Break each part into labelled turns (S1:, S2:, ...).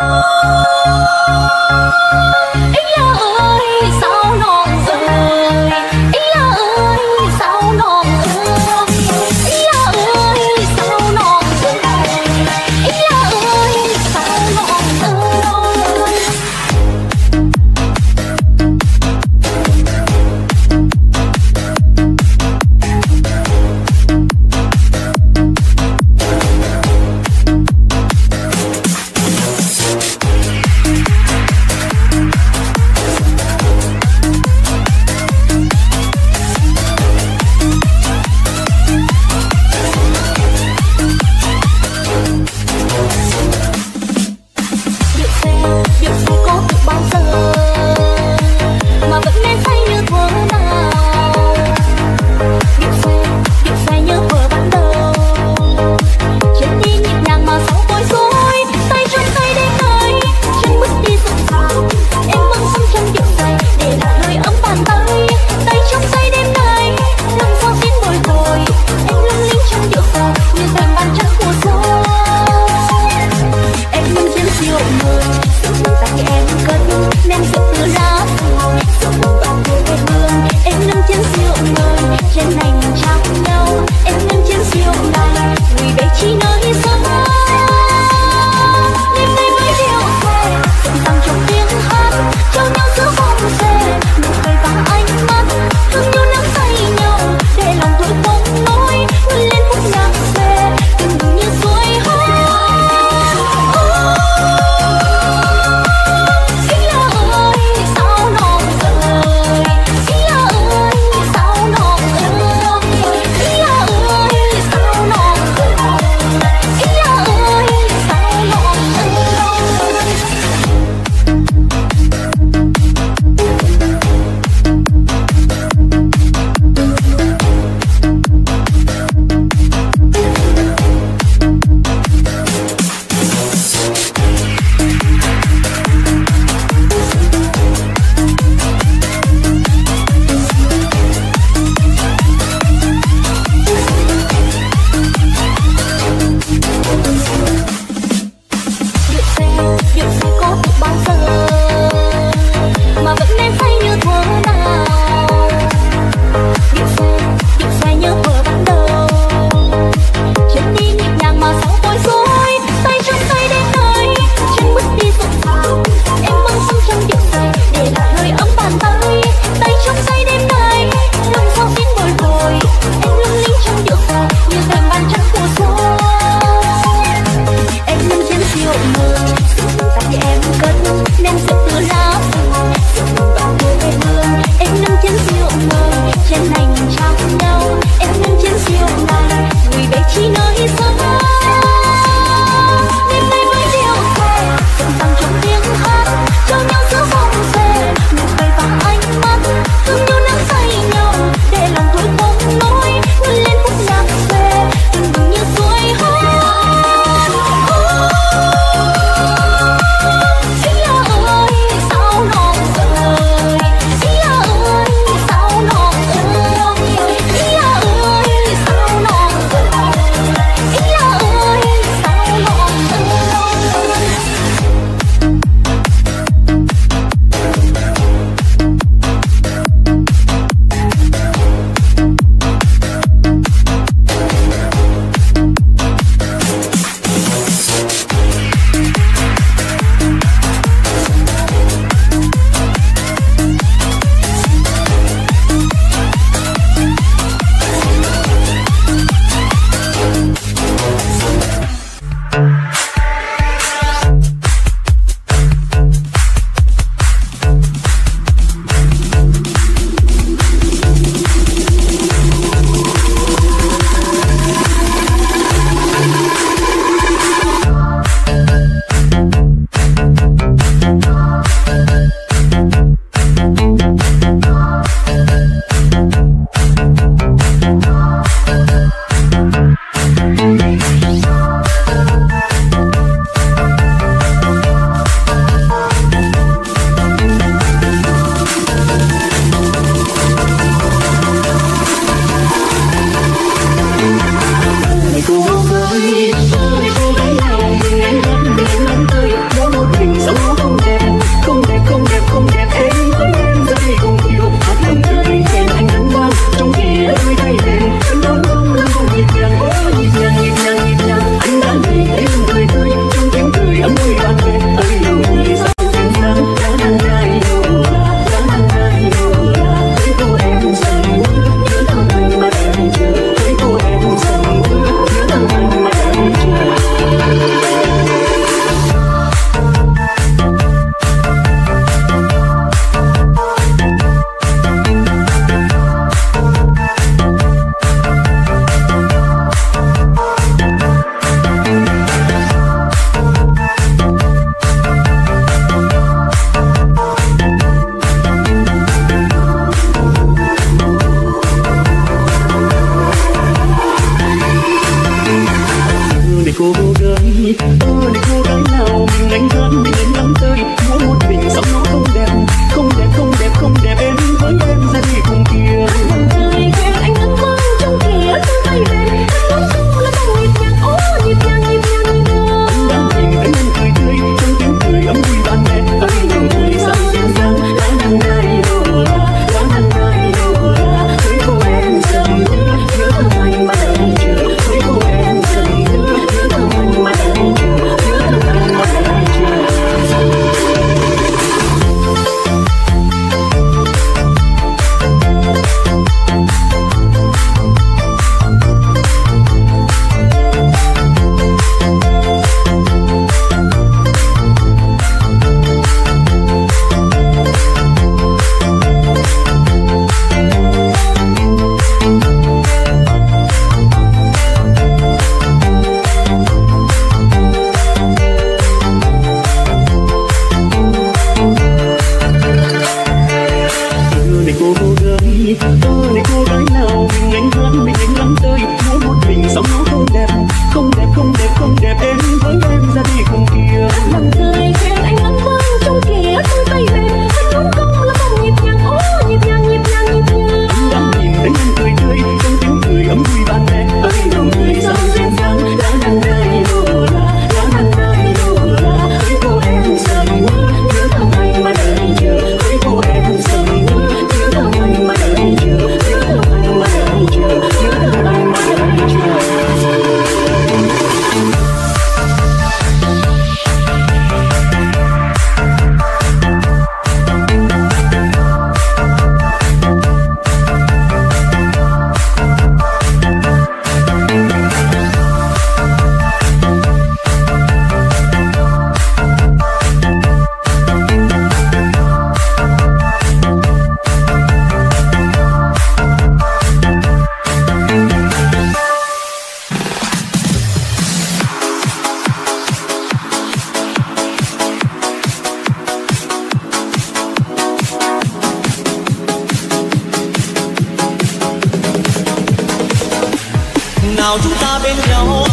S1: em cất nên sự ơi, sao non sự
S2: nào chúng ta bên nhau?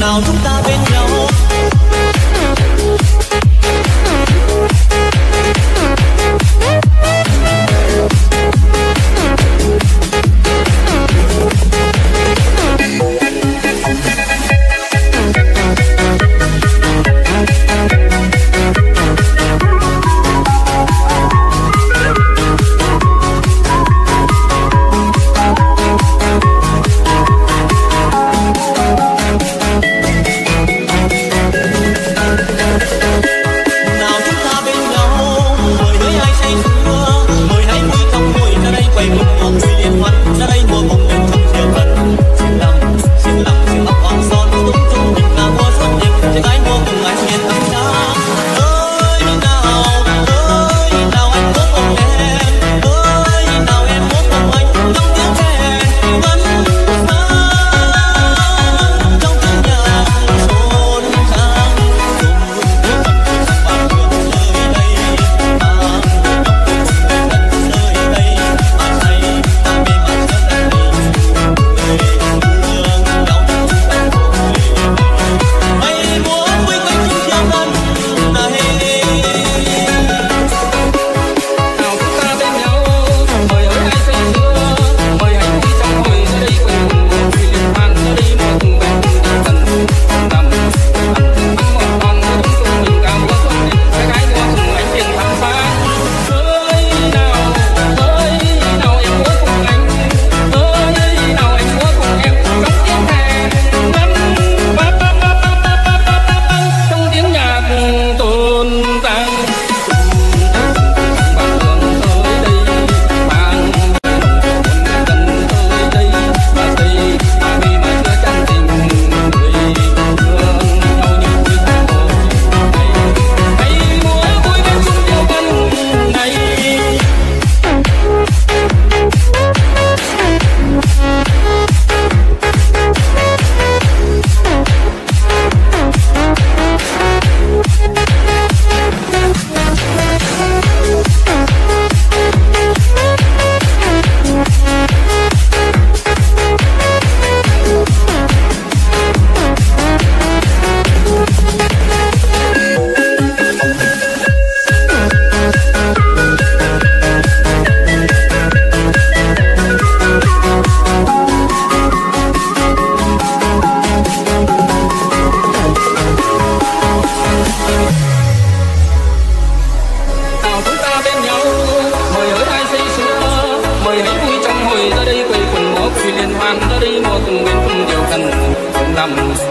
S2: Nào chúng ta bên nhau?
S1: one.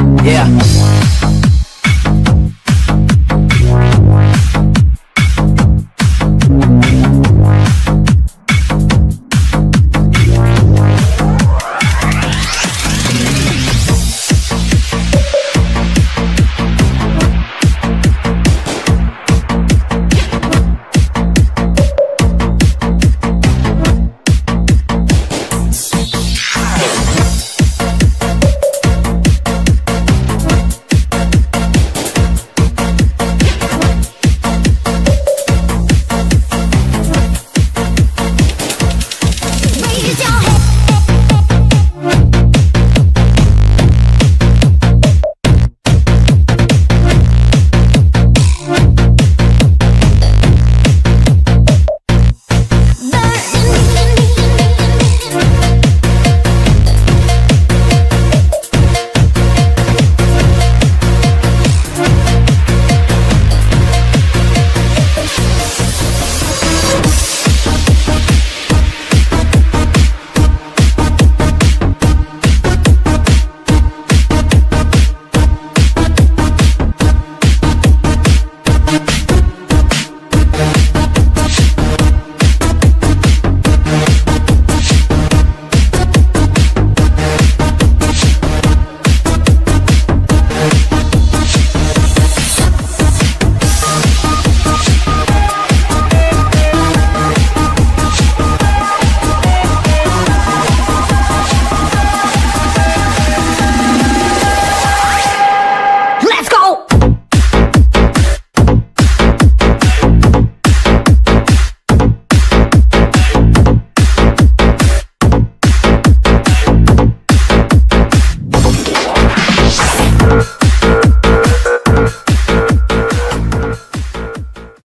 S1: Yeah.